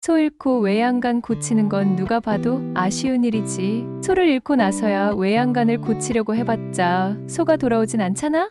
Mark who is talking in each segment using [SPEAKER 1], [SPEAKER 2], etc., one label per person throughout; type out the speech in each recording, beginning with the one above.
[SPEAKER 1] 소 잃고 외양간 고치는 건 누가 봐도 아쉬운 일이지. 소를 잃고 나서야 외양간을 고치려고 해봤자 소가 돌아오진 않잖아?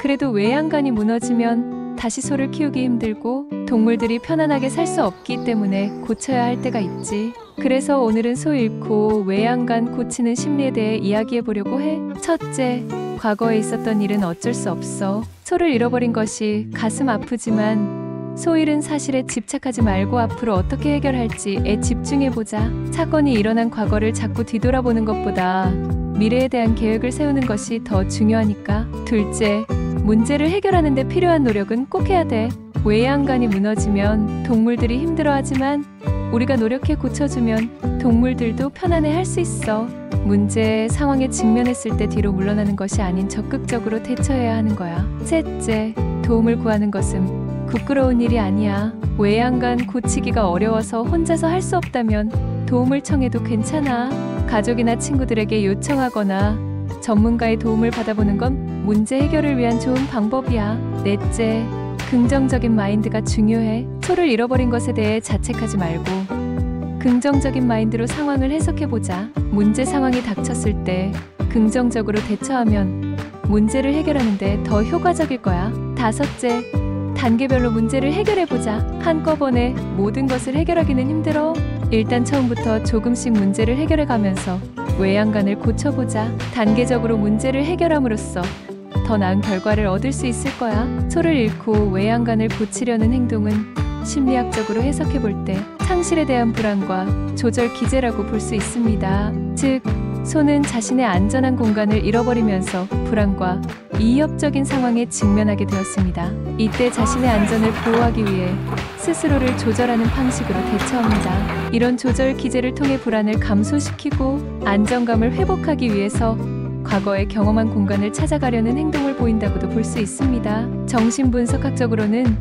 [SPEAKER 1] 그래도 외양간이 무너지면 다시 소를 키우기 힘들고 동물들이 편안하게 살 수 없기 때문에 고쳐야 할 때가 있지. 그래서 오늘은 소 잃고 외양간 고치는 심리에 대해 이야기해 보려고 해. 첫째, 과거에 있었던 일은 어쩔 수 없어. 소를 잃어버린 것이 가슴 아프지만 소일은 사실에 집착하지 말고 앞으로 어떻게 해결할지에 집중해보자. 사건이 일어난 과거를 자꾸 뒤돌아보는 것보다 미래에 대한 계획을 세우는 것이 더 중요하니까. 둘째, 문제를 해결하는 데 필요한 노력은 꼭 해야 돼. 외양간이 무너지면 동물들이 힘들어하지만 우리가 노력해 고쳐주면 동물들도 편안해 할 수 있어. 문제 상황에 직면했을 때 뒤로 물러나는 것이 아닌 적극적으로 대처해야 하는 거야. 셋째, 도움을 구하는 것은 부끄러운 일이 아니야. 외양간 고치기가 어려워서 혼자서 할 수 없다면 도움을 청해도 괜찮아. 가족이나 친구들에게 요청하거나 전문가의 도움을 받아보는 건 문제 해결을 위한 좋은 방법이야. 넷째, 긍정적인 마인드가 중요해. 소를 잃어버린 것에 대해 자책하지 말고 긍정적인 마인드로 상황을 해석해보자. 문제 상황이 닥쳤을 때 긍정적으로 대처하면 문제를 해결하는데 더 효과적일 거야. 다섯째, 단계별로 문제를 해결해보자. 한꺼번에 모든 것을 해결하기는 힘들어. 일단 처음부터 조금씩 문제를 해결해가면서 외양간을 고쳐보자. 단계적으로 문제를 해결함으로써 더 나은 결과를 얻을 수 있을 거야. 소를 잃고 외양간을 고치려는 행동은 심리학적으로 해석해 볼 때 상실에 대한 불안과 조절 기제라고 볼 수 있습니다. 즉, 소는 자신의 안전한 공간을 잃어버리면서 불안과 이협적인 상황에 직면하게 되었습니다. 이때 자신의 안전을 보호하기 위해 스스로를 조절하는 방식으로 대처합니다. 이런 조절 기제를 통해 불안을 감소시키고 안정감을 회복하기 위해서 과거에 경험한 공간을 찾아가려는 행동을 보인다고도 볼 수 있습니다. 정신분석학적으로는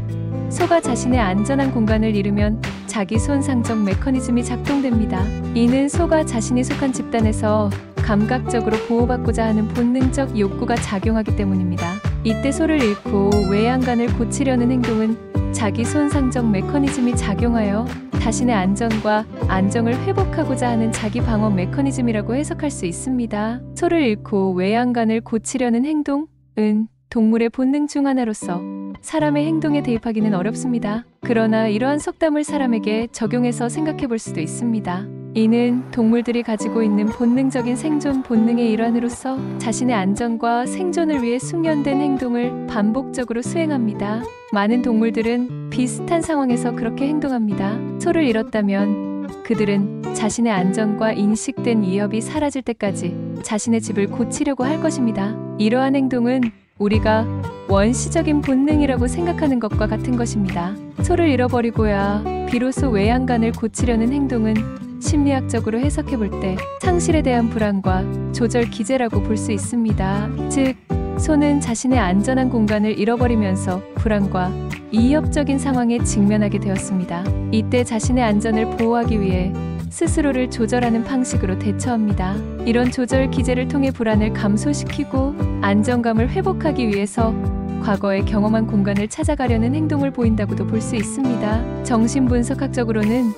[SPEAKER 1] 소가 자신의 안전한 공간을 잃으면 자기 손상적 메커니즘이 작동됩니다. 이는 소가 자신이 속한 집단에서 감각적으로 보호받고자 하는 본능적 욕구가 작용하기 때문입니다. 이때 소를 잃고 외양간을 고치려는 행동은 자기 손상적 메커니즘이 작용하여 자신의 안전과 안정을 회복하고자 하는 자기 방어 메커니즘이라고 해석할 수 있습니다. 소를 잃고 외양간을 고치려는 행동은 동물의 본능 중 하나로서 사람의 행동에 대입하기는 어렵습니다. 그러나 이러한 속담을 사람에게 적용해서 생각해 볼 수도 있습니다. 이는 동물들이 가지고 있는 본능적인 생존 본능의 일환으로서 자신의 안전과 생존을 위해 숙련된 행동을 반복적으로 수행합니다. 많은 동물들은 비슷한 상황에서 그렇게 행동합니다. 소를 잃었다면 그들은 자신의 안전과 인식된 위협이 사라질 때까지 자신의 집을 고치려고 할 것입니다. 이러한 행동은 우리가 원시적인 본능이라고 생각하는 것과 같은 것입니다. 소를 잃어버리고야 비로소 외양간을 고치려는 행동은 심리학적으로 해석해 볼 때 상실에 대한 불안과 조절 기제라고 볼 수 있습니다. 즉, 소는 자신의 안전한 공간을 잃어버리면서 불안과 이협적인 상황에 직면하게 되었습니다. 이때 자신의 안전을 보호하기 위해 스스로를 조절하는 방식으로 대처합니다. 이런 조절 기제를 통해 불안을 감소시키고 안정감을 회복하기 위해서 과거에 경험한 공간을 찾아가려는 행동을 보인다고도 볼 수 있습니다. 정신분석학적으로는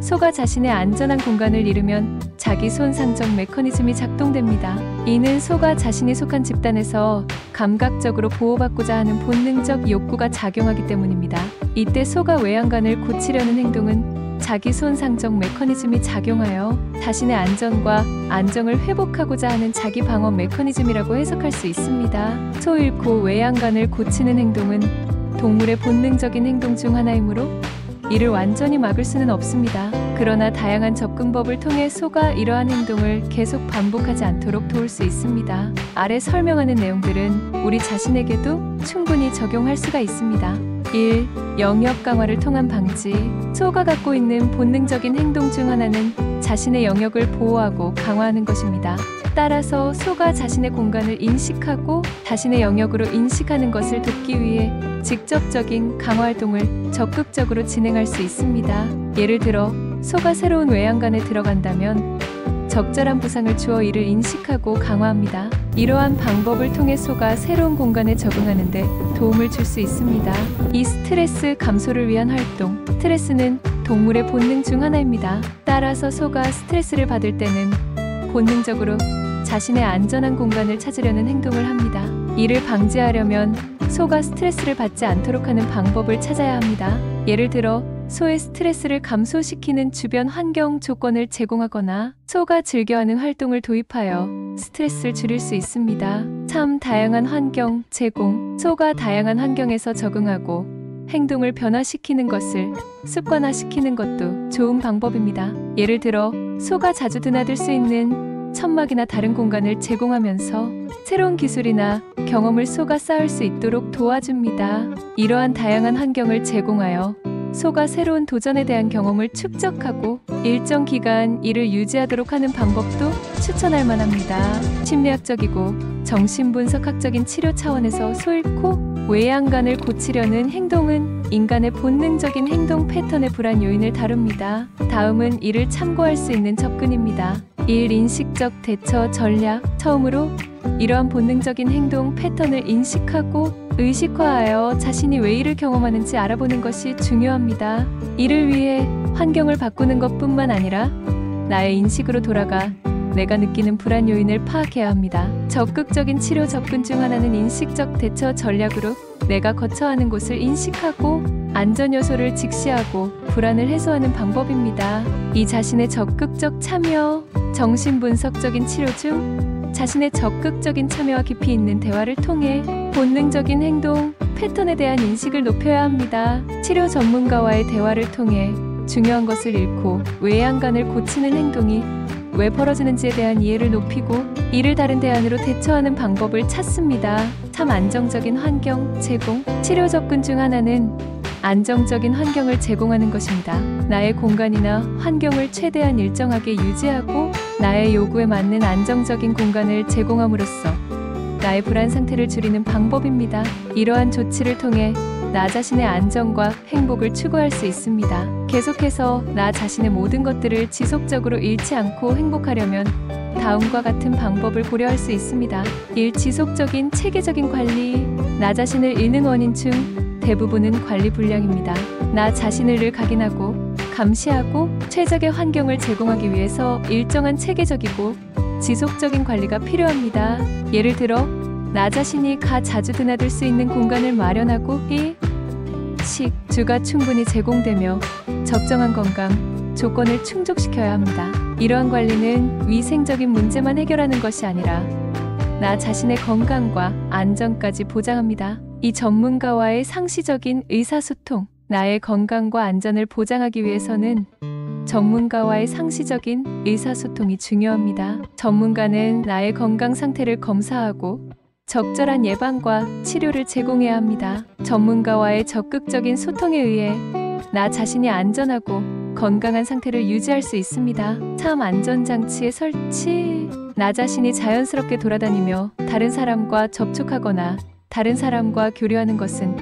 [SPEAKER 1] 소가 자신의 안전한 공간을 잃으면 자기 손상적 메커니즘이 작동됩니다. 이는 소가 자신이 속한 집단에서 감각적으로 보호받고자 하는 본능적 욕구가 작용하기 때문입니다. 이때 소가 외양간을 고치려는 행동은 자기 손상적 메커니즘이 작용하여 자신의 안전과 안정을 회복하고자 하는 자기 방어 메커니즘이라고 해석할 수 있습니다. 소 잃고 외양간을 고치는 행동은 동물의 본능적인 행동 중 하나이므로 이를 완전히 막을 수는 없습니다. 그러나 다양한 접근법을 통해 소가 이러한 행동을 계속 반복하지 않도록 도울 수 있습니다. 아래 설명하는 내용들은 우리 자신에게도 충분히 적용할 수가 있습니다. 1. 영역 강화를 통한 방지. 소가 갖고 있는 본능적인 행동 중 하나는 자신의 영역을 보호하고 강화하는 것입니다. 따라서 소가 자신의 공간을 인식하고 자신의 영역으로 인식하는 것을 돕기 위해 직접적인 강화 활동을 적극적으로 진행할 수 있습니다. 예를 들어, 소가 새로운 외양간에 들어간다면 적절한 보상을 주어 이를 인식하고 강화합니다. 이러한 방법을 통해 소가 새로운 공간에 적응하는 데 도움을 줄 수 있습니다. 이 스트레스 감소를 위한 활동. 스트레스는 동물의 본능 중 하나입니다. 따라서 소가 스트레스를 받을 때는 본능적으로 자신의 안전한 공간을 찾으려는 행동을 합니다. 이를 방지하려면 소가 스트레스를 받지 않도록 하는 방법을 찾아야 합니다. 예를 들어 소의 스트레스를 감소시키는 주변 환경 조건을 제공하거나 소가 즐겨하는 활동을 도입하여 스트레스를 줄일 수 있습니다. 참 다양한 환경 제공, 소가 다양한 환경에서 적응하고 행동을 변화시키는 것을 습관화시키는 것도 좋은 방법입니다. 예를 들어 소가 자주 드나들 수 있는 천막이나 다른 공간을 제공하면서 새로운 기술이나 경험을 소가 쌓을 수 있도록 도와줍니다. 이러한 다양한 환경을 제공하여 소가 새로운 도전에 대한 경험을 축적하고 일정 기간 이를 유지하도록 하는 방법도 추천할 만합니다. 심리학적이고 정신분석학적인 치료 차원에서 소잃고 외양간을 고치려는 행동은 인간의 본능적인 행동 패턴의 불안 요인을 다룹니다. 다음은 이를 참고할 수 있는 접근입니다. 1. 인식적 대처 전략. 처음으로 이러한 본능적인 행동 패턴을 인식하고 의식화하여 자신이 왜 이를 경험하는지 알아보는 것이 중요합니다. 이를 위해 환경을 바꾸는 것 뿐만 아니라 나의 인식으로 돌아가 내가 느끼는 불안 요인을 파악해야 합니다. 적극적인 치료 접근 중 하나는 인식적 대처 전략으로 내가 거쳐야 하는 곳을 인식하고 안전 요소를 직시하고 불안을 해소하는 방법입니다. 이 자신의 적극적 참여, 정신분석적인 치료 중 자신의 적극적인 참여와 깊이 있는 대화를 통해 본능적인 행동, 패턴에 대한 인식을 높여야 합니다. 치료 전문가와의 대화를 통해 중요한 것을 잃고 외양간을 고치는 행동이 왜 벌어지는지에 대한 이해를 높이고 이를 다른 대안으로 대처하는 방법을 찾습니다. 참 안정적인 환경 제공, 치료 접근 중 하나는 안정적인 환경을 제공하는 것입니다. 나의 공간이나 환경을 최대한 일정하게 유지하고 나의 요구에 맞는 안정적인 공간을 제공함으로써 나의 불안 상태를 줄이는 방법입니다. 이러한 조치를 통해 나 자신의 안정과 행복을 추구할 수 있습니다. 계속해서 나 자신의 모든 것들을 지속적으로 잃지 않고 행복하려면 다음과 같은 방법을 고려할 수 있습니다. 1. 지속적인 체계적인 관리. 나 자신을 잃는 원인 중 대부분은 관리 불량입니다. 나 자신을 늘 각인하고 감시하고 최적의 환경을 제공하기 위해서 일정한 체계적이고 지속적인 관리가 필요합니다. 예를 들어 나 자신이 가 자주 드나들 수 있는 공간을 마련하고 1. 식, 주가 충분히 제공되며 적정한 건강, 조건을 충족시켜야 합니다. 이러한 관리는 위생적인 문제만 해결하는 것이 아니라 나 자신의 건강과 안전까지 보장합니다. 이 전문가와의 상시적인 의사소통, 나의 건강과 안전을 보장하기 위해서는 전문가와의 상시적인 의사소통이 중요합니다. 전문가는 나의 건강 상태를 검사하고 적절한 예방과 치료를 제공해야 합니다. 전문가와의 적극적인 소통에 의해 나 자신이 안전하고 건강한 상태를 유지할 수 있습니다. 참 안전장치의 설치. 나 자신이 자연스럽게 돌아다니며 다른 사람과 접촉하거나 다른 사람과 교류하는 것은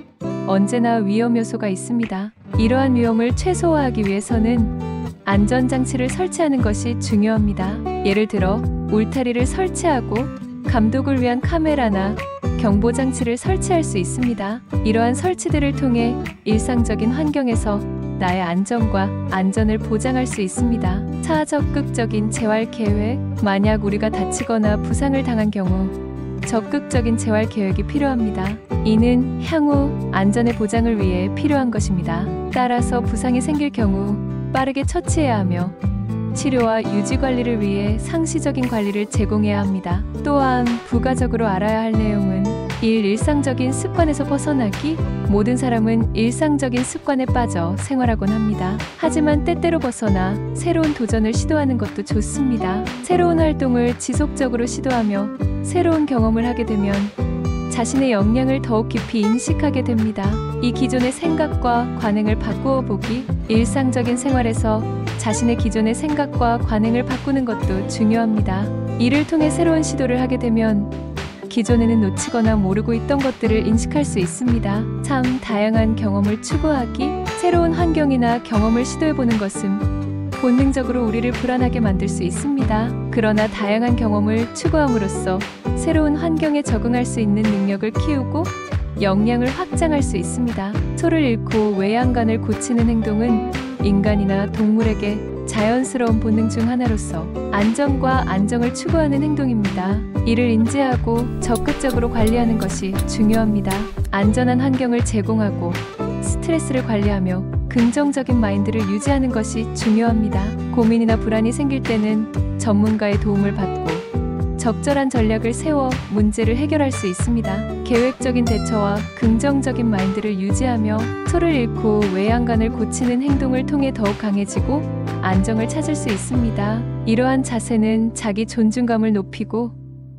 [SPEAKER 1] 언제나 위험 요소가 있습니다. 이러한 위험을 최소화하기 위해서는 안전장치를 설치하는 것이 중요합니다. 예를 들어 울타리를 설치하고 감독을 위한 카메라나 경보 장치를 설치할 수 있습니다. 이러한 설치들을 통해 일상적인 환경에서 나의 안전과 안전을 보장할 수 있습니다. 차적극적인 재활 계획. 만약 우리가 다치거나 부상을 당한 경우 적극적인 재활 계획이 필요합니다. 이는 향후 안전의 보장을 위해 필요한 것입니다. 따라서 부상이 생길 경우 빠르게 처치해야 하며 치료와 유지 관리를 위해 상시적인 관리를 제공해야 합니다. 또한 부가적으로 알아야 할 내용은 1. 일상적인 습관에서 벗어나기 모든 사람은 일상적인 습관에 빠져 생활하곤 합니다. 하지만 때때로 벗어나 새로운 도전을 시도하는 것도 좋습니다. 새로운 활동을 지속적으로 시도하며 새로운 경험을 하게 되면 자신의 역량을 더욱 깊이 인식하게 됩니다. 이 기존의 생각과 관행을 바꾸어 보기, 일상적인 생활에서 자신의 기존의 생각과 관행을 바꾸는 것도 중요합니다. 이를 통해 새로운 시도를 하게 되면 기존에는 놓치거나 모르고 있던 것들을 인식할 수 있습니다. 참 다양한 경험을 추구하기, 새로운 환경이나 경험을 시도해보는 것은 본능적으로 우리를 불안하게 만들 수 있습니다. 그러나 다양한 경험을 추구함으로써 새로운 환경에 적응할 수 있는 능력을 키우고 역량을 확장할 수 있습니다. 소를 잃고 외양간을 고치는 행동은 인간이나 동물에게 자연스러운 본능 중 하나로서 안정과 안정을 추구하는 행동입니다. 이를 인지하고 적극적으로 관리하는 것이 중요합니다. 안전한 환경을 제공하고 스트레스를 관리하며 긍정적인 마인드를 유지하는 것이 중요합니다. 고민이나 불안이 생길 때는 전문가의 도움을 받고 적절한 전략을 세워 문제를 해결할 수 있습니다. 계획적인 대처와 긍정적인 마인드를 유지하며 소를 잃고 외양간을 고치는 행동을 통해 더욱 강해지고 안정을 찾을 수 있습니다. 이러한 자세는 자기 존중감을 높이고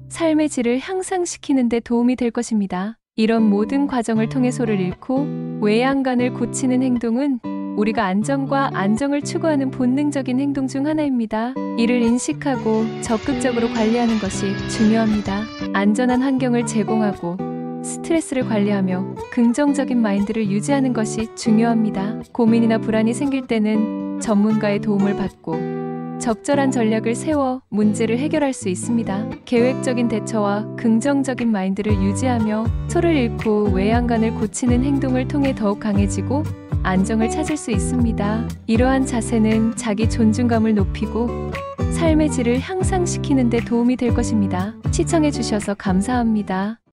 [SPEAKER 1] 삶의 질을 향상시키는 데 도움이 될 것입니다. 이런 모든 과정을 통해 소를 잃고 외양간을 고치는 행동은 우리가 안정과 안정을 추구하는 본능적인 행동 중 하나입니다. 이를 인식하고 적극적으로 관리하는 것이 중요합니다. 안전한 환경을 제공하고 스트레스를 관리하며 긍정적인 마인드를 유지하는 것이 중요합니다. 고민이나 불안이 생길 때는 전문가의 도움을 받고 적절한 전략을 세워 문제를 해결할 수 있습니다. 계획적인 대처와 긍정적인 마인드를 유지하며 소를 잃고 외양간을 고치는 행동을 통해 더욱 강해지고 안정을 찾을 수 있습니다. 이러한 자세는 자기 존중감을 높이고 삶의 질을 향상시키는 데 도움이 될 것입니다. 시청해주셔서 감사합니다.